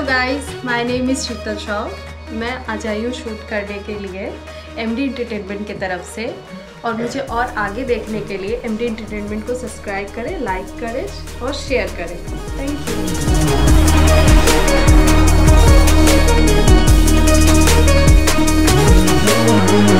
My name is Sheetal Shah मैं आज आई हूँ शूट करने के लिए एम डी इंटरटेनमेंट की तरफ़ से। और मुझे और आगे देखने के लिए एम डी इंटरटेनमेंट को सब्सक्राइब करें लाइक करें और शेयर करें। Thank you